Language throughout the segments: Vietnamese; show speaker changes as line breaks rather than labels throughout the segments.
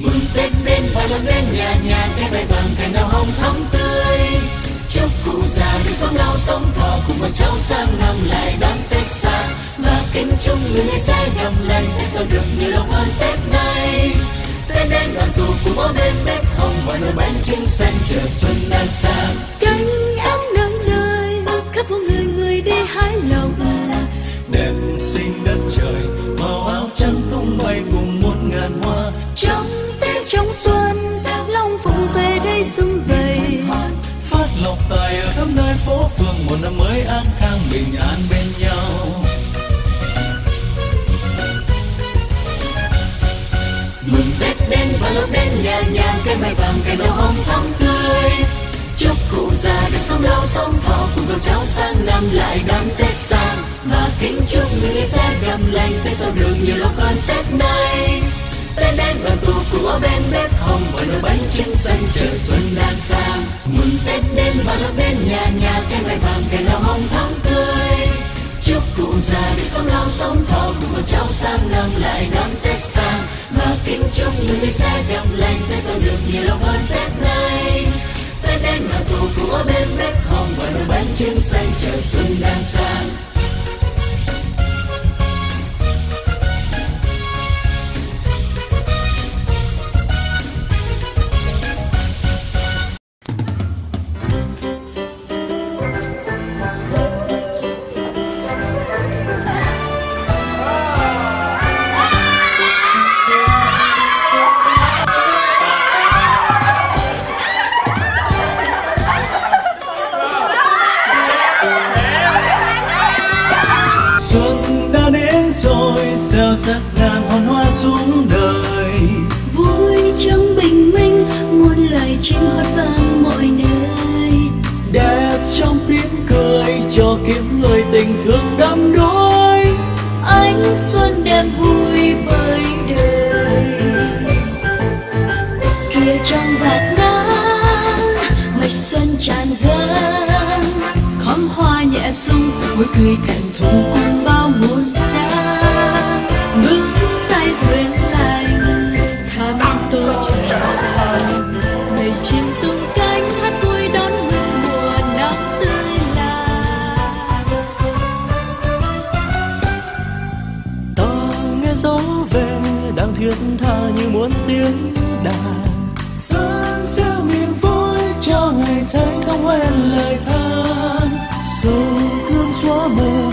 mừng tết đến và đón đến nhà nhà cái bài vàng cành đào hồng thắm tươi chúc cụ già được sống lâu sống thọ cùng con cháu sang năm lại đón tết xa và kính chúc người ngày sẽ đầm lành để sau được nhiều lòng hơn tết nay. tết đến đoàn tụ cùng mỗi bên bếp hồng và nồi bánh trưng xanh chờ xuân đang sang
lộc
tài ở khắp nơi phố phường, một năm mới an khang, bình an bên nhau. Mừng tết đến và lộc đến nhà nhà, cây mai vàng, cây đào hồng thắm tươi. Chúc cụ già được sống lâu, sống thọ cùng con cháu sang năm lại đón tết sang. Và kính chúc người sẽ đầm lành, tết sau đường nhiều lộc hơn tết nay. Tết đến đoàn tụ cùng ở bên bếp hồng và nồi đến và bên nhà nhà cây mai vàng cây đào hồng thắm tươi. Chúc cụ già được sống lao sống thọ cùng con cháu sang năm lại đón tết sang. Và kính chúc người sẽ đầm lành, tết sau được nhiều lòng hơn tết nay. Tết đến mà tổ cụ ở bên bếp hồng và nồi bánh trưng xanh chờ xuân đang sang rắc ngàn hòn hoa xuống đời.
Vui trong bình minh muôn loài chim hót vang mọi nơi.
Đẹp trong tiếng cười cho kiếm lời tình thương đắm đuối.
Ánh xuân đem vui với đời. Kia trong vạt nắng mây xuân tràn dâng. Khóm hoa nhẹ rung môi cười cành
thiết tha như muốn tiếng đàn. Xuân gieo niềm vui cho ngày tháng không quên lời than. Sầu thương xóa mờ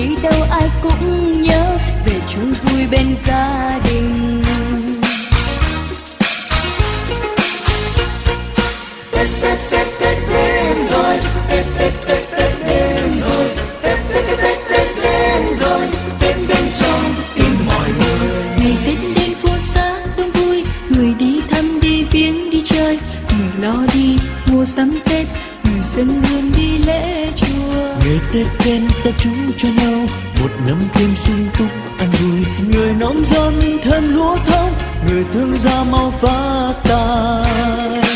đi đâu ai cũng nhớ về chung vui bên gia đình. Ngày tết đến phố xa đông vui, người đi thăm đi viếng đi chơi, người lo đi mua sắm tết, người dân hương đi lễ chùa
ngày tết đến ta chúc cho nhau, một năm thêm sung túc an vui. Người nông dân thêm lúa thông người thương gia mau phát tài